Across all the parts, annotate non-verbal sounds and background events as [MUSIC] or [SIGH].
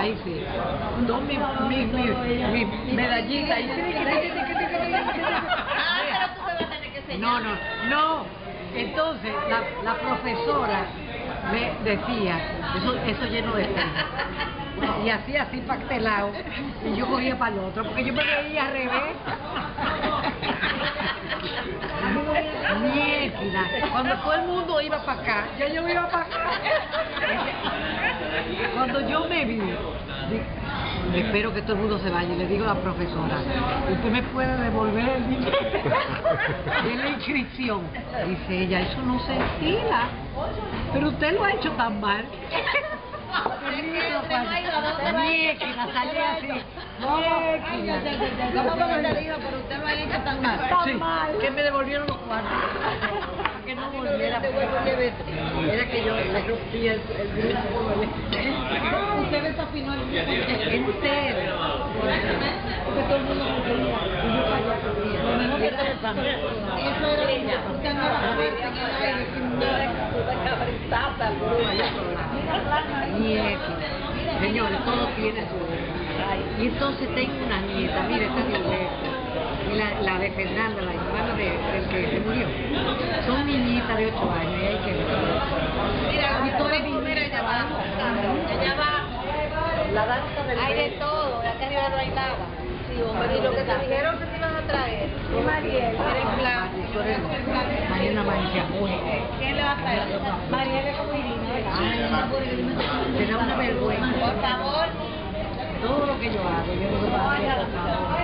Ay, sí. No, mi, mi, mi, mi medallita. Ah, pero tú me vas a tener que enseñar. No, no, no. Entonces, la, la profesora me decía, eso, eso lleno de estrella. Y hacía así pactelado, y yo cogía para el otro, porque yo me veía al revés. Mierda, cuando todo el mundo iba para acá, ya yo iba para acá. Cuando yo me vi, espero que todo el mundo se vaya le digo a la profesora, ¿usted me puede devolver el dinero de la inscripción? Dice ella, eso no se estila, pero usted lo ha hecho tan mal. [LAUGHS] usted no ha ido a dónde va. Ñequina, salí así. Ñequina. ¿Cómo que me le dijo? Pero usted lo ha hecho tan mal. Que me devolvieron los cuartos. Para que no volviera. Era que yo le rompía el, el grupo. Usted desafinó el Entero. Porque todo mundo me quería. Pan. Eso era ella. Usted andaba fuerte en el aire sin nada. Ñequina. Señores, todo tiene su... Y entonces tengo una nieta, mira, esta es la, la de Fernanda, la hermana de, del que se murió. Son niñitas de 8 años y hay que ver. Mira, Y todas mira, ella va. Ella va. La danza del Hay de todo. Acá arriba no hay nada. Sí, hombre. Y lo que te dijeron que te iban a traer. Mariel. Muy... ¿Quién le va a traer? Es como Irina. Te da una vergüenza. Por favor. Todo lo que yo hago, yo digo, "Padre, por favor".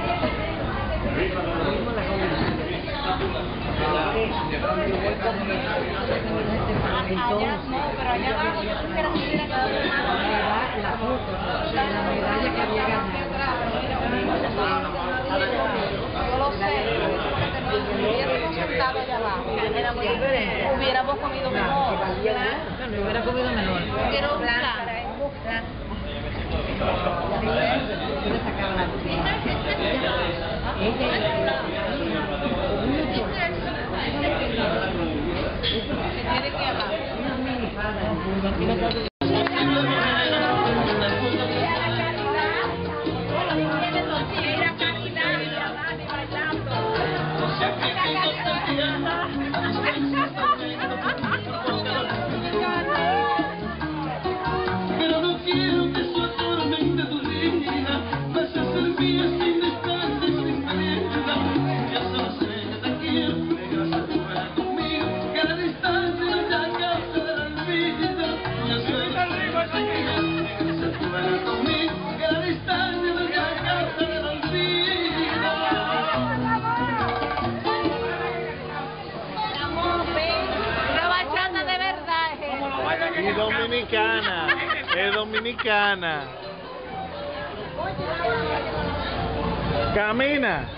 Oímos la Allá no, pero allá. Yo quisiera La la foto de la medalla que había ganado. Yo lo sé. Hubiéramos sentado allá abajo. Era muy diferente. Hubiéramos comido mejor. Hubiera comido mejor. Quiero Y dominicana, es dominicana. Camina.